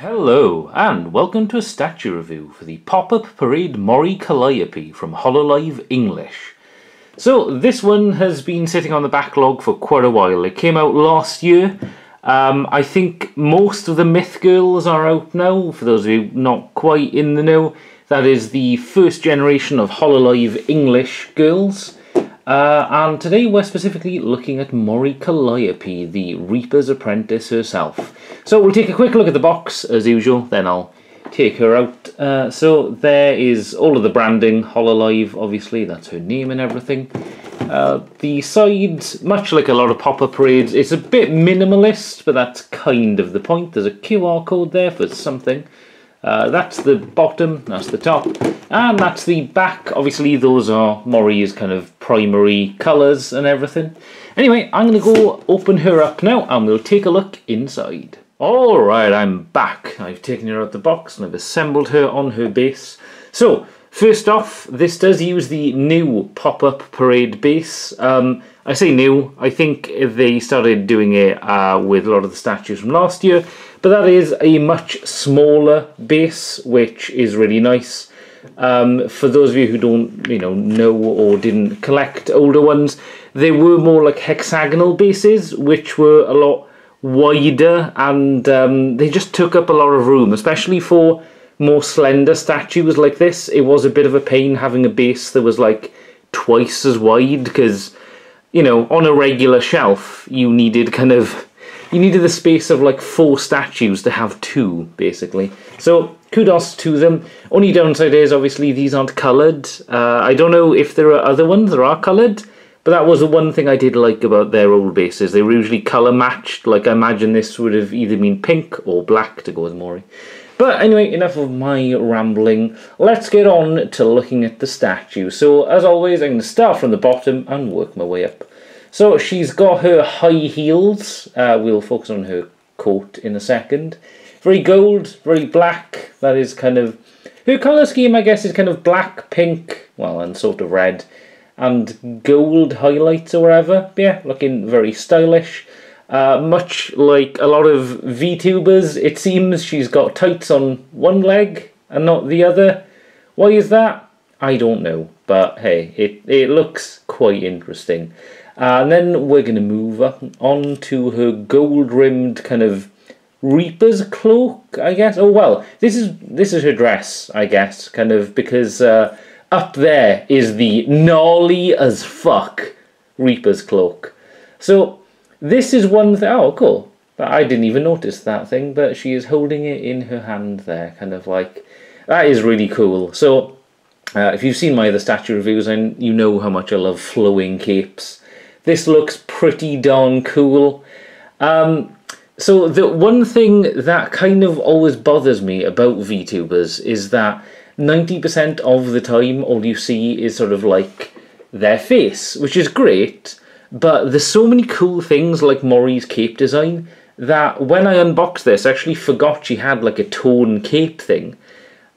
Hello, and welcome to a statue review for the Pop-Up Parade Mori Calliope from Hololive English. So, this one has been sitting on the backlog for quite a while. It came out last year. Um, I think most of the Myth Girls are out now, for those of you not quite in the know. That is the first generation of Hololive English girls. Uh, and today we're specifically looking at Mori Calliope, the Reaper's apprentice herself. So we'll take a quick look at the box as usual, then I'll take her out. Uh, so there is all of the branding, Hololive, obviously, that's her name and everything. Uh, the sides, much like a lot of pop-up parades, it's a bit minimalist, but that's kind of the point. There's a QR code there for something. Uh, that's the bottom, that's the top, and that's the back. Obviously, those are Mori's kind of primary colours and everything. Anyway, I'm going to go open her up now, and we'll take a look inside. Alright, I'm back. I've taken her out of the box, and I've assembled her on her base. So, first off, this does use the new pop-up parade base. Um, I say new, I think they started doing it uh, with a lot of the statues from last year, but that is a much smaller base, which is really nice. Um, for those of you who don't, you know, know or didn't collect older ones, they were more like hexagonal bases, which were a lot wider, and um, they just took up a lot of room, especially for more slender statues like this. It was a bit of a pain having a base that was like twice as wide, because, you know, on a regular shelf, you needed kind of you needed the space of like four statues to have two, basically. So kudos to them. Only downside is obviously these aren't coloured. Uh, I don't know if there are other ones that are coloured, but that was the one thing I did like about their old bases. They were usually colour matched. Like I imagine this would have either been pink or black to go with Mori. But anyway, enough of my rambling. Let's get on to looking at the statue. So as always, I'm going to start from the bottom and work my way up. So she's got her high heels. Uh, we'll focus on her coat in a second. Very gold, very black. That is kind of... Her colour scheme, I guess, is kind of black, pink, well, and sort of red. And gold highlights or whatever. Yeah, looking very stylish. Uh, much like a lot of VTubers, it seems she's got tights on one leg and not the other. Why is that? I don't know. But hey, it, it looks quite interesting. Uh, and then we're going to move on to her gold-rimmed kind of Reaper's cloak, I guess. Oh well, this is this is her dress, I guess, kind of because uh, up there is the gnarly as fuck Reaper's cloak. So this is one thing. Oh, cool. I didn't even notice that thing, but she is holding it in her hand there, kind of like that is really cool. So uh, if you've seen my other statue reviews, and you know how much I love flowing capes. This looks pretty darn cool. Um, so the one thing that kind of always bothers me about VTubers is that 90% of the time all you see is sort of like their face, which is great, but there's so many cool things like Mori's cape design that when I unboxed this, I actually forgot she had like a torn cape thing.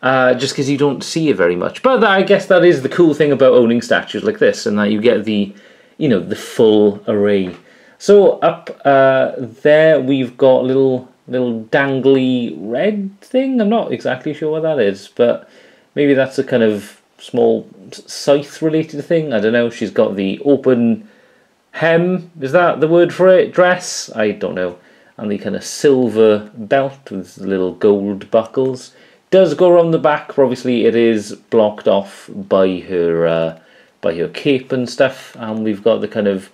Uh, just because you don't see it very much. But I guess that is the cool thing about owning statues like this, and that you get the you know, the full array. So up uh, there we've got a little little dangly red thing. I'm not exactly sure what that is, but maybe that's a kind of small scythe related thing. I don't know. She's got the open hem. Is that the word for it? Dress? I don't know. And the kind of silver belt with little gold buckles. Does go around the back, but obviously it is blocked off by her uh, by her cape and stuff. And we've got the kind of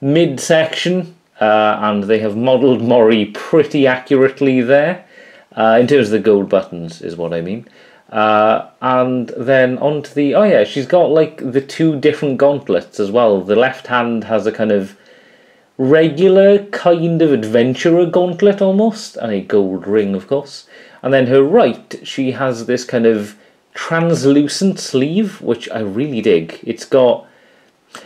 midsection, uh, and they have modelled Mori pretty accurately there. Uh, in terms of the gold buttons, is what I mean. Uh, and then onto the oh yeah, she's got like the two different gauntlets as well. The left hand has a kind of regular kind of adventurer gauntlet almost, and a gold ring, of course. And then her right, she has this kind of translucent sleeve, which I really dig. It's got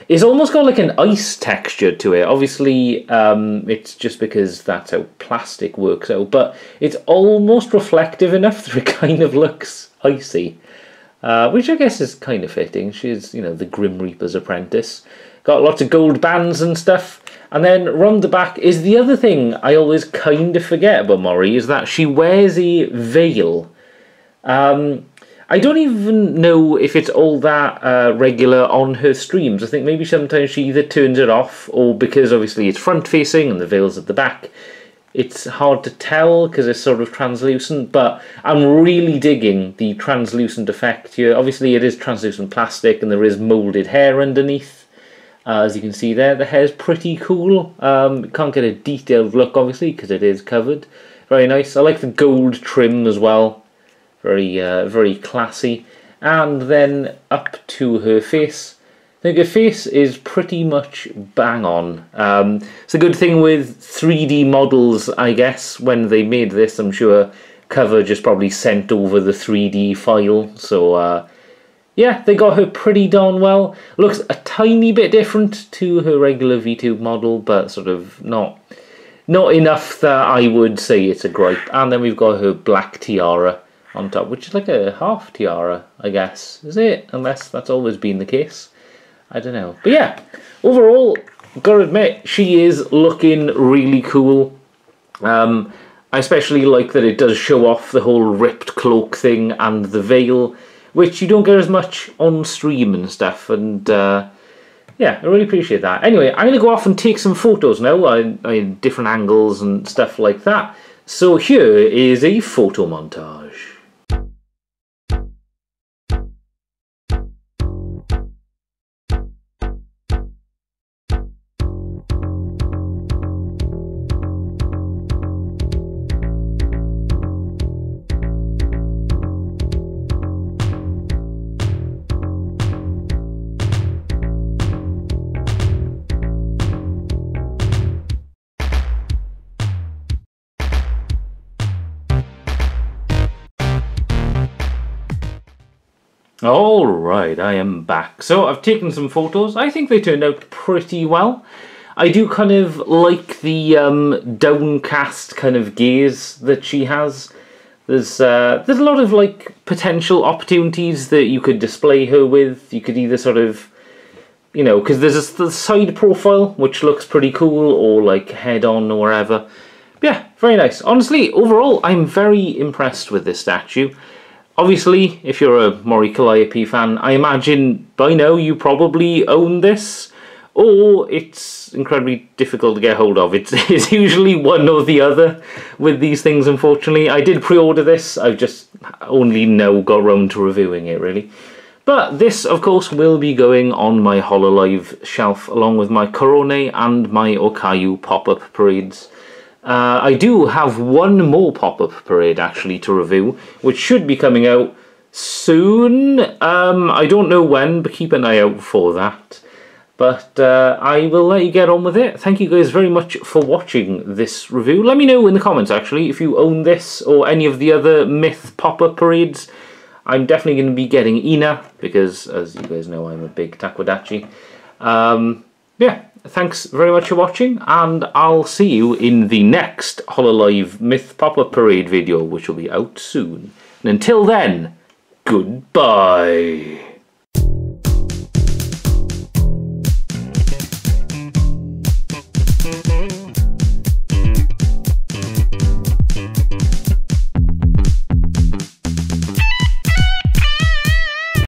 it's almost got like an ice texture to it. Obviously, um, it's just because that's how plastic works out, but it's almost reflective enough that it kind of looks icy. Uh, which I guess is kind of fitting. She's, you know, the Grim Reaper's apprentice. Got lots of gold bands and stuff. And then round the back is the other thing I always kind of forget about Mori is that she wears a veil. Um, I don't even know if it's all that uh, regular on her streams. I think maybe sometimes she either turns it off or because obviously it's front facing and the veil's at the back. It's hard to tell because it's sort of translucent, but I'm really digging the translucent effect here. Obviously, it is translucent plastic and there is moulded hair underneath. Uh, as you can see there, the hair's pretty cool. Um, can't get a detailed look, obviously, because it is covered. Very nice. I like the gold trim as well very uh, very classy. And then up to her face. I think her face is pretty much bang on. Um, it's a good thing with 3D models, I guess, when they made this, I'm sure Cover just probably sent over the 3D file. So, uh, yeah, they got her pretty darn well. Looks a tiny bit different to her regular VTube model, but sort of not not enough that I would say it's a gripe. And then we've got her black tiara on top, which is like a half tiara, I guess. Is it? Unless that's always been the case. I don't know. But yeah, overall, gotta admit, she is looking really cool. Um, I especially like that it does show off the whole ripped cloak thing and the veil, which you don't get as much on stream and stuff. And uh, yeah, I really appreciate that. Anyway, I'm going to go off and take some photos now in different angles and stuff like that. So here is a photo montage. Alright, I am back. So I've taken some photos. I think they turned out pretty well. I do kind of like the um, downcast kind of gaze that she has. There's uh, there's a lot of like potential opportunities that you could display her with. You could either sort of, you know, because there's the side profile which looks pretty cool, or like head on or whatever. yeah, very nice. Honestly, overall, I'm very impressed with this statue. Obviously, if you're a Mori Calliope fan, I imagine by now you probably own this, or it's incredibly difficult to get hold of. It's, it's usually one or the other with these things, unfortunately. I did pre-order this, I've just only now got around to reviewing it, really. But this, of course, will be going on my HoloLive shelf, along with my Korone and my Okayu pop-up parades. Uh, I do have one more pop-up parade actually to review, which should be coming out soon. Um, I don't know when, but keep an eye out for that. But uh, I will let you get on with it. Thank you guys very much for watching this review. Let me know in the comments actually if you own this or any of the other Myth pop-up parades. I'm definitely going to be getting Ina because, as you guys know, I'm a big Takodachi. Um, yeah, thanks very much for watching, and I'll see you in the next HoloLive Myth Pop-Up Parade video, which will be out soon. And until then, goodbye.